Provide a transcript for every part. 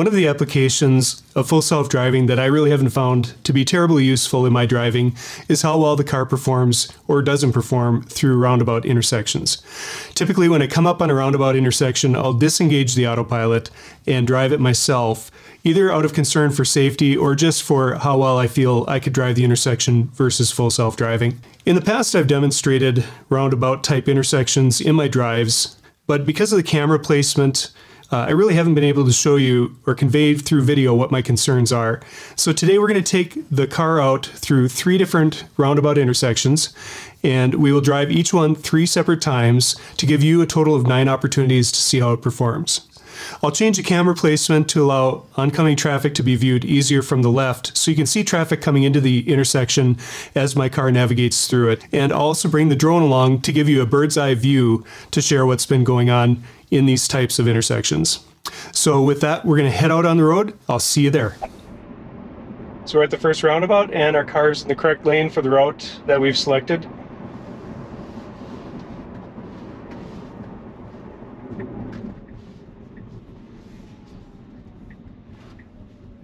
One of the applications of full self driving that I really haven't found to be terribly useful in my driving is how well the car performs or doesn't perform through roundabout intersections. Typically, when I come up on a roundabout intersection, I'll disengage the autopilot and drive it myself, either out of concern for safety or just for how well I feel I could drive the intersection versus full self driving. In the past, I've demonstrated roundabout type intersections in my drives, but because of the camera placement, uh, I really haven't been able to show you or convey through video what my concerns are. So today we're going to take the car out through three different roundabout intersections and we will drive each one three separate times to give you a total of nine opportunities to see how it performs. I'll change the camera placement to allow oncoming traffic to be viewed easier from the left so you can see traffic coming into the intersection as my car navigates through it. And I'll also bring the drone along to give you a bird's eye view to share what's been going on in these types of intersections. So with that, we're going to head out on the road. I'll see you there. So we're at the first roundabout and our car's in the correct lane for the route that we've selected.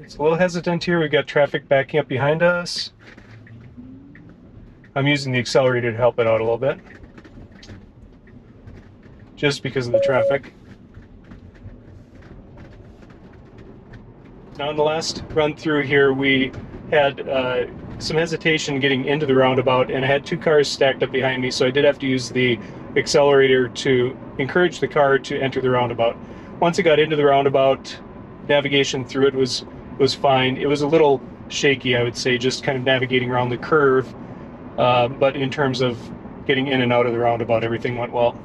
It's a little hesitant here. We've got traffic backing up behind us. I'm using the accelerator to help it out a little bit just because of the traffic. Now in the last run through here, we had uh, some hesitation getting into the roundabout and I had two cars stacked up behind me, so I did have to use the accelerator to encourage the car to enter the roundabout. Once it got into the roundabout, navigation through it was was fine. It was a little shaky, I would say, just kind of navigating around the curve, uh, but in terms of getting in and out of the roundabout, everything went well.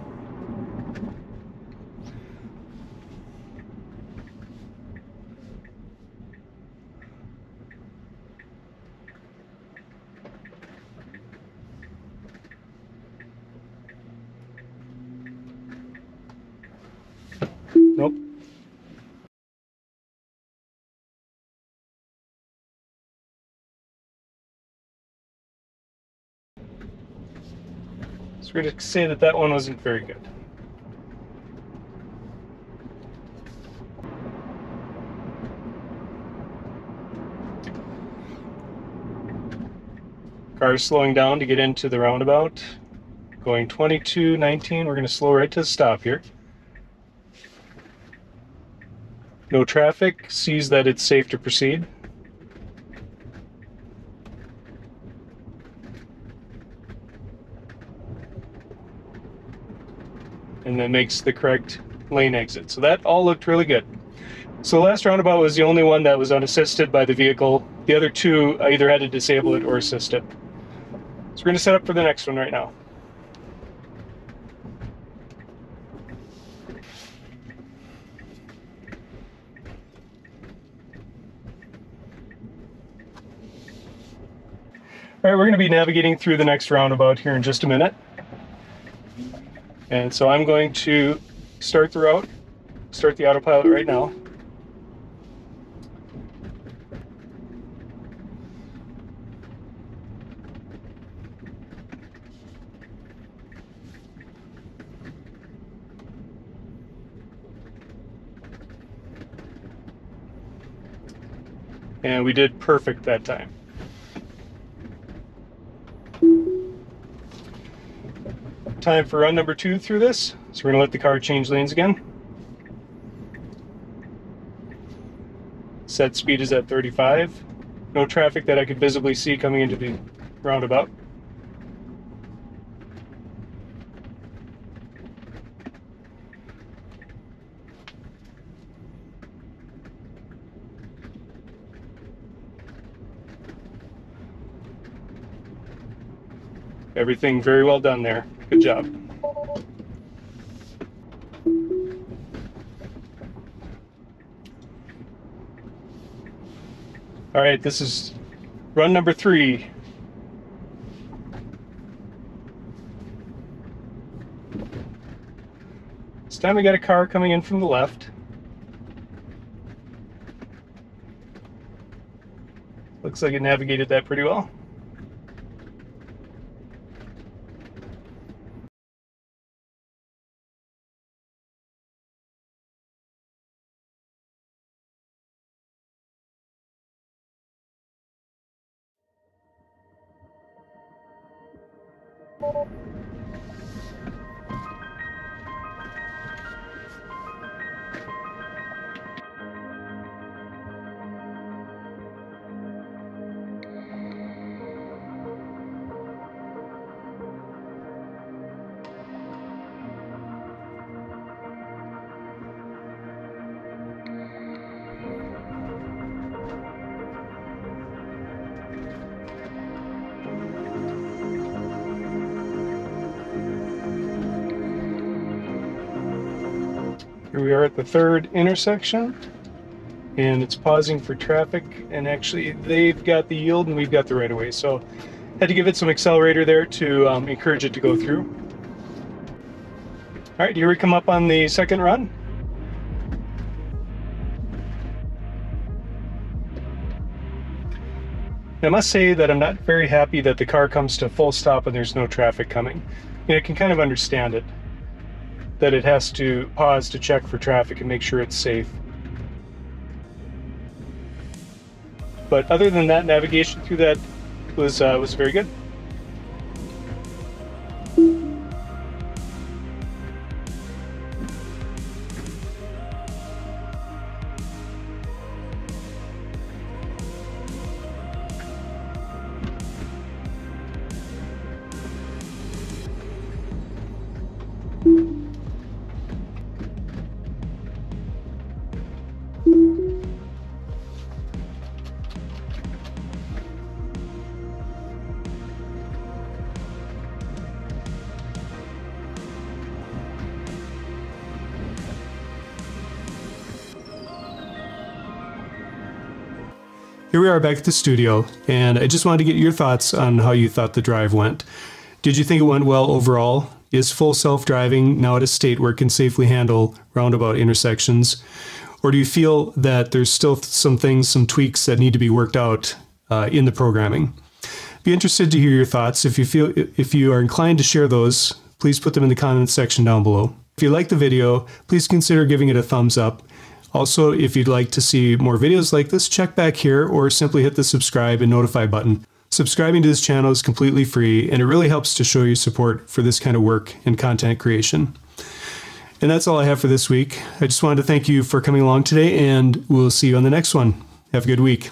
We're going to say that that one wasn't very good. Car is slowing down to get into the roundabout. Going 22, 19. We're going to slow right to the stop here. No traffic, sees that it's safe to proceed. And then makes the correct lane exit. So that all looked really good. So the last roundabout was the only one that was unassisted by the vehicle. The other two I either had to disable it or assist it. So we're going to set up for the next one right now. All right, we're going to be navigating through the next roundabout here in just a minute. And so I'm going to start the route, start the autopilot right now. And we did perfect that time. Time for run number two through this. So we're gonna let the car change lanes again. Set speed is at 35. No traffic that I could visibly see coming into the roundabout. Everything very well done there. Good job. All right, this is run number three. This time we got a car coming in from the left. Looks like it navigated that pretty well. Here we are at the third intersection and it's pausing for traffic and actually they've got the yield and we've got the right of way. So had to give it some accelerator there to um, encourage it to go through. All right here we come up on the second run. I must say that I'm not very happy that the car comes to full stop and there's no traffic coming. You know, I can kind of understand it that it has to pause to check for traffic and make sure it's safe. But other than that, navigation through that was uh, was very good. Here we are back at the studio, and I just wanted to get your thoughts on how you thought the drive went. Did you think it went well overall? Is full self driving now at a state where it can safely handle roundabout intersections? Or do you feel that there's still some things, some tweaks that need to be worked out uh, in the programming? Be interested to hear your thoughts. If you feel if you are inclined to share those, please put them in the comments section down below. If you like the video, please consider giving it a thumbs up also, if you'd like to see more videos like this, check back here or simply hit the subscribe and notify button. Subscribing to this channel is completely free and it really helps to show your support for this kind of work and content creation. And that's all I have for this week. I just wanted to thank you for coming along today and we'll see you on the next one. Have a good week.